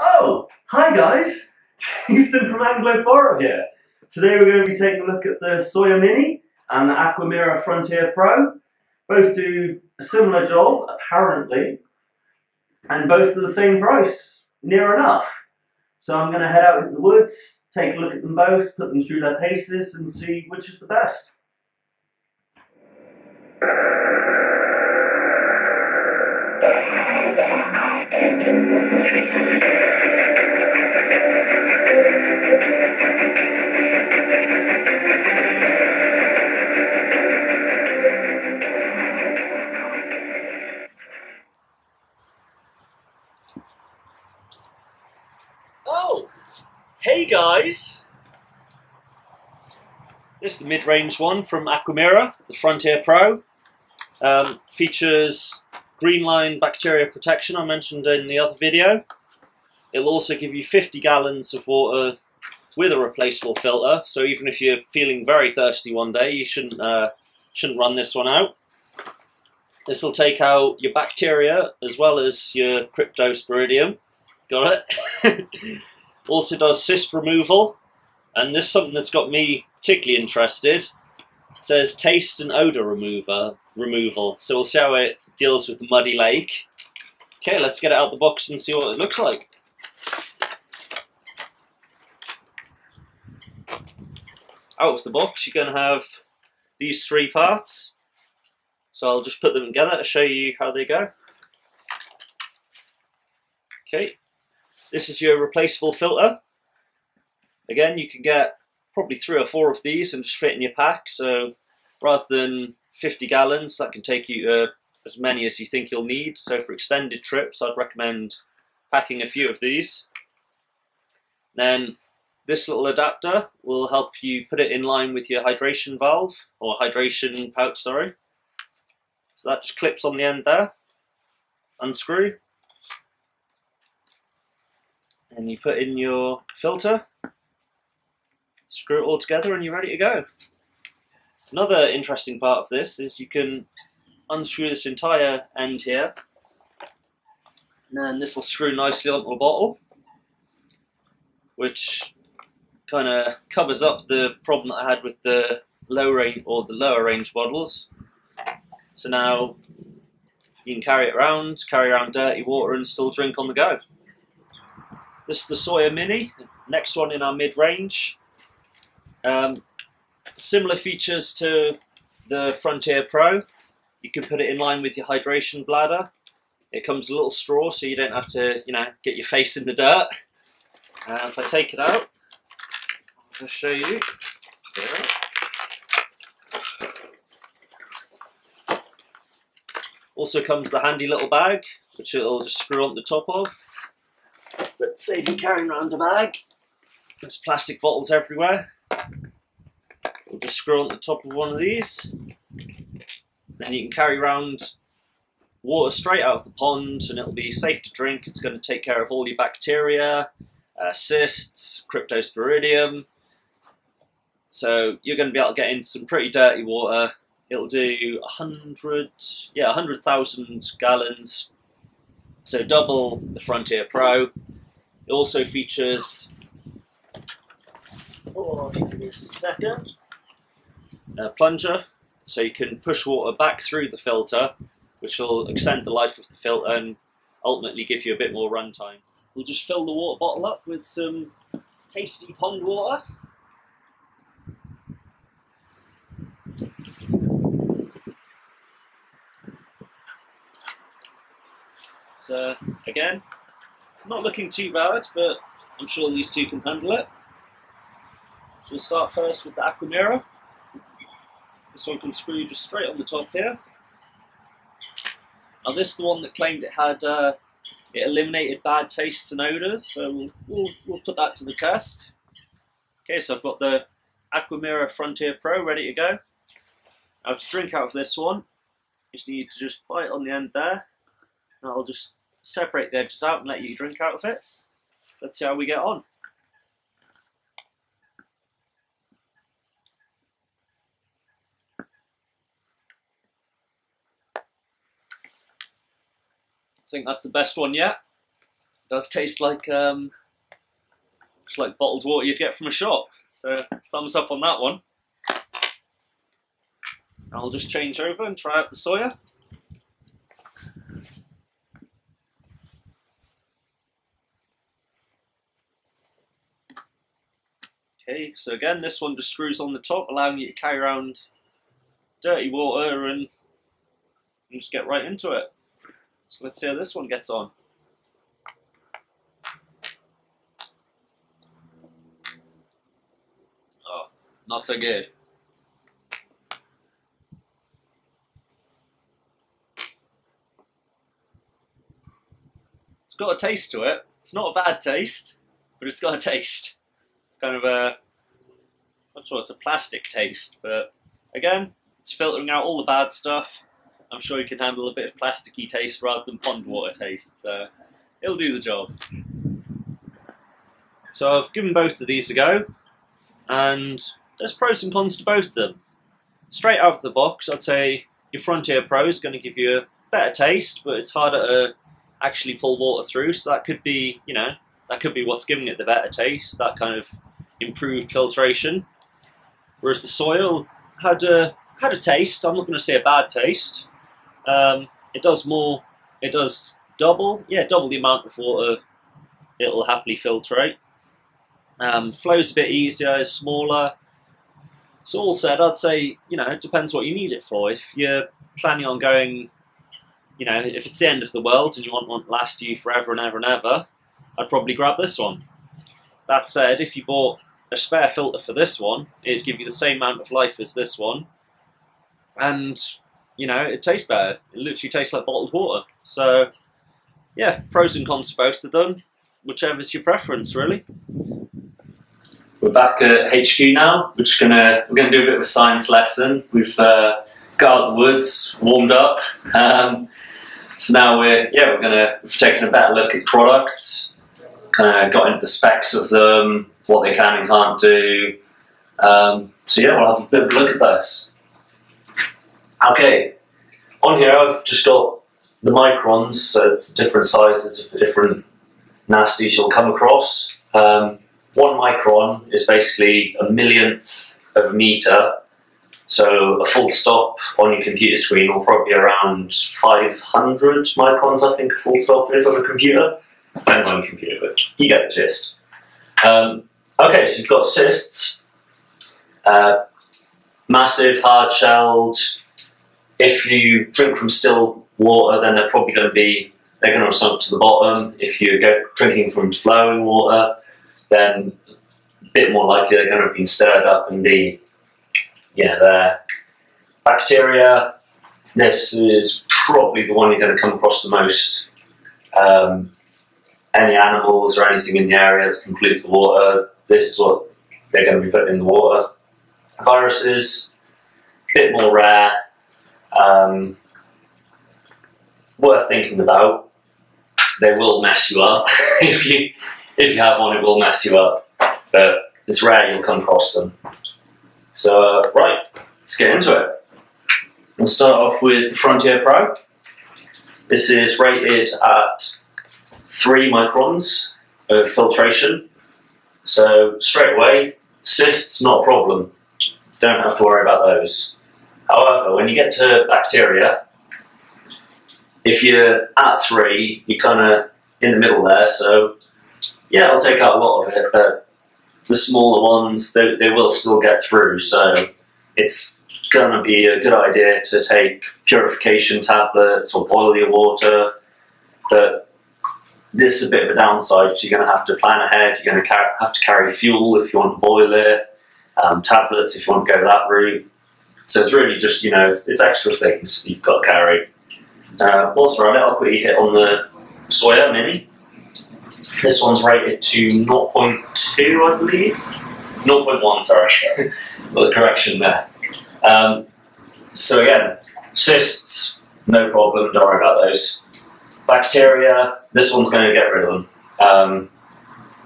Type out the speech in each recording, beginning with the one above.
Oh, hi guys! Jason from Anglo Forro here. Today we're going to be taking a look at the Sawyer Mini and the Aquamira Frontier Pro. Both do a similar job, apparently, and both are the same price, near enough. So I'm going to head out into the woods, take a look at them both, put them through their paces and see which is the best. This is the mid-range one from Aquamira, the Frontier Pro. Um, features green line bacteria protection I mentioned in the other video. It'll also give you 50 gallons of water with a replaceable filter, so even if you're feeling very thirsty one day, you shouldn't uh, shouldn't run this one out. This will take out your bacteria as well as your cryptosporidium. Got it? also does cyst removal, and this is something that's got me particularly interested. It says taste and odor remover removal. So we'll see how it deals with the muddy lake. Okay, let's get it out of the box and see what it looks like. Out of the box, you're going to have these three parts. So I'll just put them together to show you how they go. Okay, this is your replaceable filter. Again, you can get probably three or four of these and just fit in your pack. So rather than 50 gallons, that can take you uh, as many as you think you'll need. So for extended trips, I'd recommend packing a few of these. Then this little adapter will help you put it in line with your hydration valve, or hydration pouch, sorry. So that just clips on the end there. Unscrew. And you put in your filter. Screw it all together and you're ready to go. Another interesting part of this is you can unscrew this entire end here. And then this will screw nicely onto a bottle. Which kind of covers up the problem that I had with the low range or the lower range bottles. So now you can carry it around, carry around dirty water and still drink on the go. This is the Sawyer Mini, next one in our mid-range. Um, similar features to the Frontier Pro. You can put it in line with your hydration bladder. It comes a little straw so you don't have to, you know, get your face in the dirt. Uh, if I take it out, I'll just show you. Also comes the handy little bag, which it'll just screw on the top of. But you carrying around a bag. There's plastic bottles everywhere. We'll just screw on the top of one of these. Then you can carry around water straight out of the pond and it'll be safe to drink. It's going to take care of all your bacteria, uh, cysts, cryptosporidium. So you're going to be able to get into some pretty dirty water. It'll do 100, yeah, 100,000 gallons. So double the Frontier Pro. It also features, oh, give me a second, a plunger. So you can push water back through the filter, which will extend the life of the filter and ultimately give you a bit more runtime. We'll just fill the water bottle up with some tasty pond water. So again, not looking too bad, but I'm sure these two can handle it. So we'll start first with the Aquamira. This one can screw just straight on the top here. Now this is the one that claimed it had uh, it eliminated bad tastes and odours, so we'll, we'll, we'll put that to the test. Okay, so I've got the Aquamira Frontier Pro ready to go. Now to drink out of this one, you just need to just bite on the end there. I'll just separate the edges out and let you drink out of it. Let's see how we get on. I think that's the best one yet. does taste like um, just like bottled water you'd get from a shop. So thumbs up on that one. I'll just change over and try out the Sawyer. Okay, so again, this one just screws on the top, allowing you to carry around dirty water and, and just get right into it. So let's see how this one gets on. Oh, not so good. It's got a taste to it. It's not a bad taste, but it's got a taste. Kind of a, not sure it's a plastic taste, but again, it's filtering out all the bad stuff. I'm sure you can handle a bit of plasticky taste rather than pond water taste, so it'll do the job. So I've given both of these a go, and there's pros and cons to both of them. Straight out of the box, I'd say your Frontier Pro is going to give you a better taste, but it's harder to actually pull water through, so that could be, you know, that could be what's giving it the better taste, that kind of improved filtration. Whereas the Sawyer had a had a taste. I'm not going to say a bad taste. Um, it does more. It does double. Yeah, double the amount of water it'll happily filtrate. Um, flows a bit easier. Is smaller. So all said, I'd say you know it depends what you need it for. If you're planning on going, you know, if it's the end of the world and you want one to last you forever and ever and ever, I'd probably grab this one. That said, if you bought a spare filter for this one, it'd give you the same amount of life as this one, and you know it tastes better. It literally tastes like bottled water. So yeah, pros and cons both of them. Whichever's your preference, really. We're back at HQ now. We're just gonna we're gonna do a bit of a science lesson. We've uh, got out the woods, warmed up. Um, so now we're yeah we're gonna we've taken a better look at products, kind of got into the specs of them, what they can and can't do. Um, so yeah, we'll have a bit of a look at this. Okay, on here I've just got the microns, so it's different sizes of the different nasties you'll come across. Um, one micron is basically a millionth of a meter, so a full stop on your computer screen will probably around 500 microns, I think a full stop is on a computer. Depends on computer, but you get the gist. Um, okay, so you've got cysts, uh, massive, hard-shelled, if you drink from still water, then they're probably going to be they're going to sunk to the bottom. If you go drinking from flowing water, then a bit more likely they're going to have been stirred up and be, you know, there. Bacteria. This is probably the one you're going to come across the most. Um, any animals or anything in the area that can pollute the water, this is what they're going to be putting in the water. Viruses, a bit more rare, um, worth thinking about. They will mess you up if you if you have one. It will mess you up, but it's rare you'll come across them. So uh, right, let's get into it. We'll start off with the Frontier Pro. This is rated at three microns of filtration. So straight away, cysts not a problem. Don't have to worry about those. However, when you get to bacteria, if you're at three, you're kind of in the middle there. So, yeah, I'll take out a lot of it, but the smaller ones, they, they will still get through. So, it's going to be a good idea to take purification tablets or boil your water. But this is a bit of a downside. You're going to have to plan ahead. You're going to have to carry fuel if you want to boil it, um, tablets if you want to go that route. So it's really just, you know, it's, it's extra things you've got to carry. Uh, whilst we're it, I'll quickly hit on the Sawyer Mini. This one's rated to 0.2, I believe. 0.1, sorry. Got the correction there. Um, so again, cysts, no problem, don't worry about those. Bacteria, this one's going to get rid of them. Um,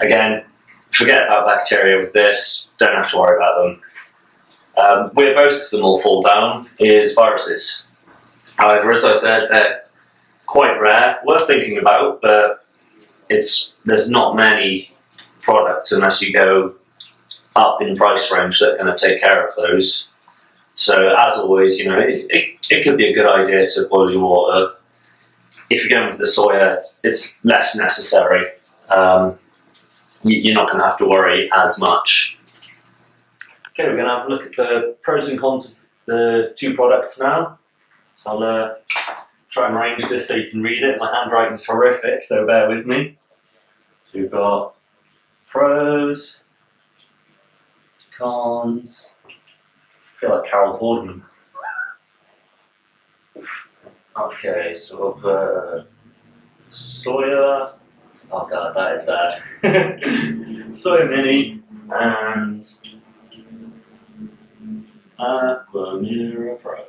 again, forget about bacteria with this, don't have to worry about them. Um, where both of them will fall down is viruses. However, as I said, they're quite rare, worth thinking about, but it's there's not many products unless you go up in price range that going to take care of those. So as always, you know, it, it, it could be a good idea to boil your water. If you're going with the Sawyer, it's, it's less necessary. Um, you, you're not going to have to worry as much. Okay, we're going to have a look at the pros and cons of the two products now. So I'll uh, try and arrange this so you can read it. My handwriting's horrific, so bear with me. So we've got pros, cons. I feel like Carol Vorderman. Okay, so we've uh, Sawyer. Oh god, that is bad. Sawyer mini and Aquamira Pro.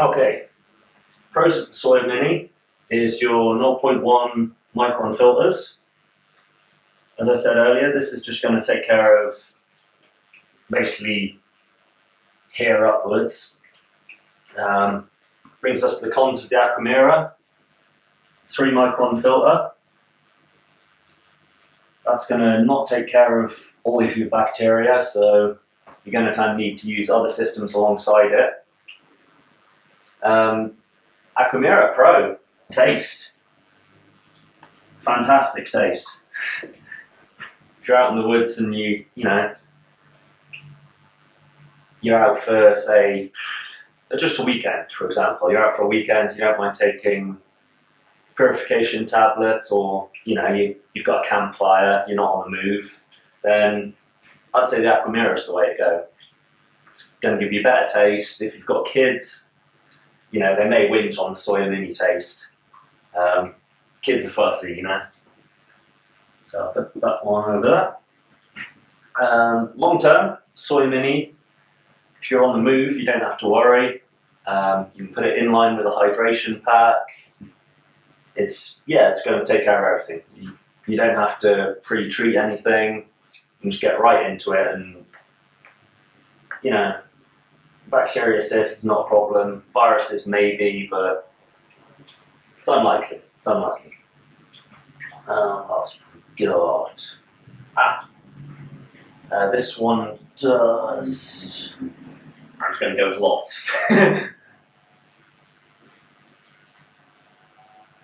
Okay, pros of the Sawyer Mini is your 0.1 micron filters. As I said earlier, this is just going to take care of basically here upwards. Um, brings us to the cons of the Aquamira. 3 micron filter. That's going to not take care of all of your bacteria, so you're going to kind of need to use other systems alongside it. Um, Aquamira Pro taste, fantastic taste. If you're out in the woods and you, you know, you're out for say just a weekend, for example, you're out for a weekend, you don't mind taking purification tablets, or you know, you, you've got a campfire, you're not on the move, then I'd say the Aquamira is the way to go. It's going to give you better taste. If you've got kids, you know, they may whinge on the Sawyer mini taste. Um, kids are fussy, you know. So I'll put that one over there. Um, long term, Sawyer mini, if you're on the move, you don't have to worry. Um, you can put it in line with a hydration pack. It's, yeah, it's going to take care of everything. You, you don't have to pre-treat anything. You just get right into it and, you know, bacteria cysts, not a problem. Viruses, maybe, but it's unlikely. It's unlikely. Um, that's good. Ah. Uh, this one does. I'm just going to go with lots.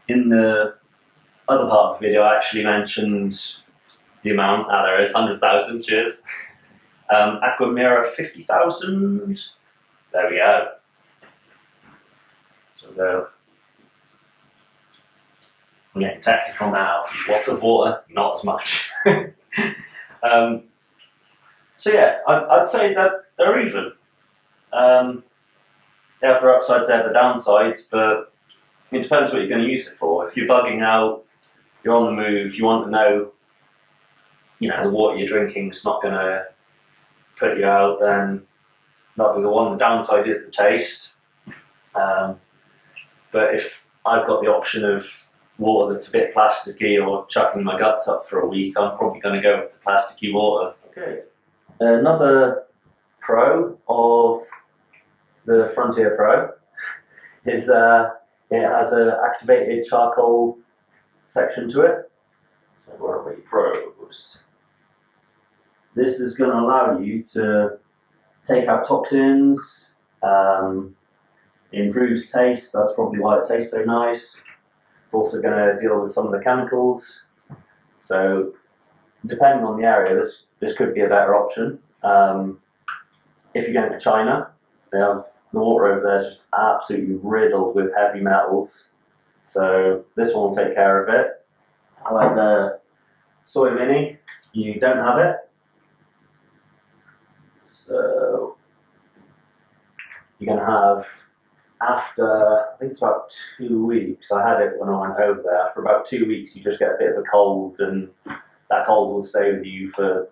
In the other part of the video, I actually mentioned the amount. Ah, there is 100,000, cheers. Um, Aquamira 50,000. There we go. So go. I'm getting technical now. Lots of water, not as much. um, so yeah, I'd, I'd, say that they're even. Um, they have their upsides, they have their downsides, but it depends what you're going to use it for. If you're bugging out, you're on the move, you want to know, you know, the water you're drinking is not going to put you out, then that'll be the one. The downside is the taste. Um, but if I've got the option of water that's a bit plasticky or chucking my guts up for a week, I'm probably going to go with the plasticky water. Okay. Another pro of the Frontier Pro is uh, it has an activated charcoal section to it. So where are we? Pros. This is going to allow you to take out toxins, um, improves taste, that's probably why it tastes so nice. It's also going to deal with some of the chemicals. So depending on the area, this, this could be a better option. Um, if you're going to China, they have the water over there is just absolutely riddled with heavy metals. So this one will take care of it. However, Sawyer mini, you don't have it. So you're going to have after I think it's about two weeks. I had it when I went over there. After about two weeks, you just get a bit of a cold, and that cold will stay with you for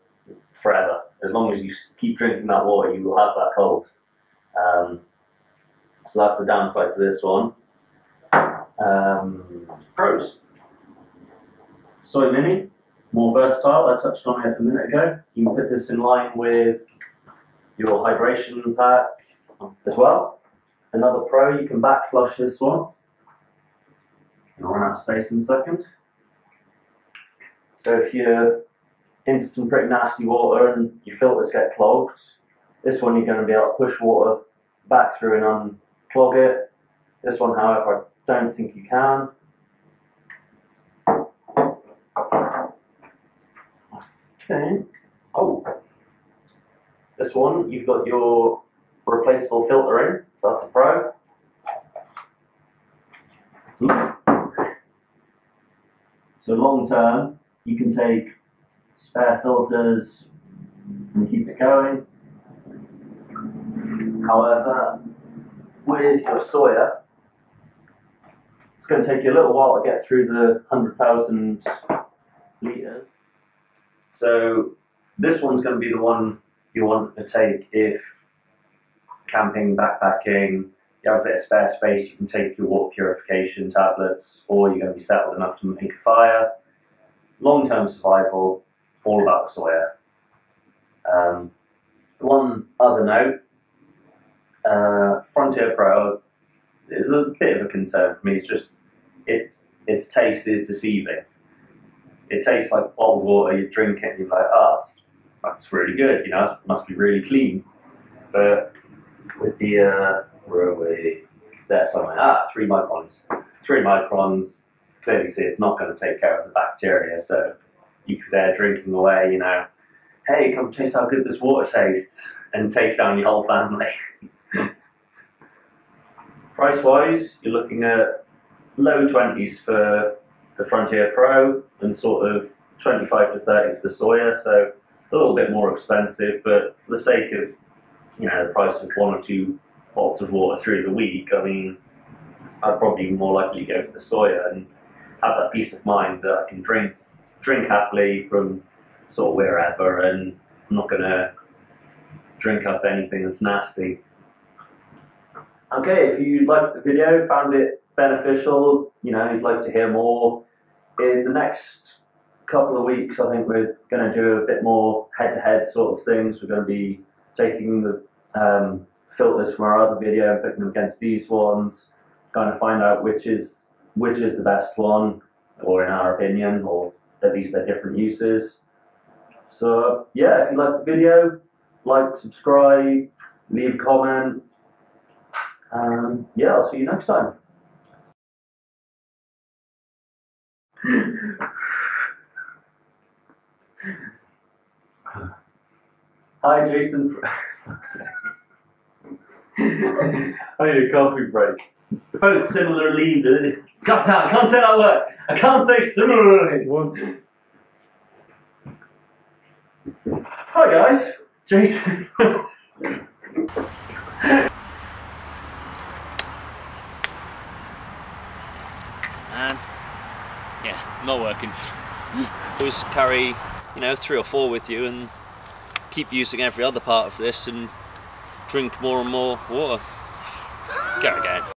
forever. As long as you keep drinking that water, you will have that cold. Um, so that's the downside to this one. Um, pros. Sawyer Mini, more versatile. I touched on it a minute ago. You can put this in line with your hydration pack as well. Another pro, you can back flush this one. I'll run out of space in a second. So if you're into some pretty nasty water and your filters get clogged, this one you're going to be able to push water back through and unclog it. This one, however, I don't think you can. Okay. Oh. This one, you've got your replaceable filter in, so that's a pro. So long term, you can take spare filters and keep it going. However, with your Sawyer, it's going to take you a little while to get through the 100,000 litres. So this one's going to be the one you want to take if camping, backpacking, you have a bit of spare space, you can take your water purification tablets, or you're going to be settled enough to make a fire. Long term survival, all about the Sawyer. Um, one other note uh, Frontier Pro is a bit of a concern for me. It's just, it its taste is deceiving. It tastes like bottled water, you drink it and you're like, oh, that's, really good, you know, it must be really clean. But with the uh, where are we? There, somewhere. Ah, three microns. Three microns. Clearly, see, it's not going to take care of the bacteria. So you could there drinking away, you know, hey, come taste how good this water tastes, and take down your whole family. Price wise, you're looking at low 20s for the Frontier Pro and sort of 25 to 30 for the Sawyer, so a little bit more expensive, but for the sake of you know the price of one or two bottles of water through the week, I mean, I'd probably more likely go for the Sawyer and have that peace of mind that I can drink drink happily from sort of wherever, and I'm not gonna drink up anything that's nasty. Okay, if you liked the video, found it beneficial, you know, you'd like to hear more, in the next couple of weeks, I think we're going to do a bit more head-to-head sort of things. We're going to be taking the um, filters from our other video and putting them against these ones, kind of find out which is which is the best one, or in our opinion, or at least their different uses. So yeah, if you like the video, like, subscribe, leave a comment. Um, yeah, I'll see you next time. Hi, Jason. I need a coffee break. Both similarly. God damn, I can't say that word. I can't say similarly. One. Hi, guys. Jason. And yeah, not working. Always carry, you know, three or four with you and keep using every other part of this and drink more and more water. Go again.